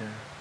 Yeah.